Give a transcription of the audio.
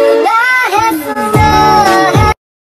Yeah.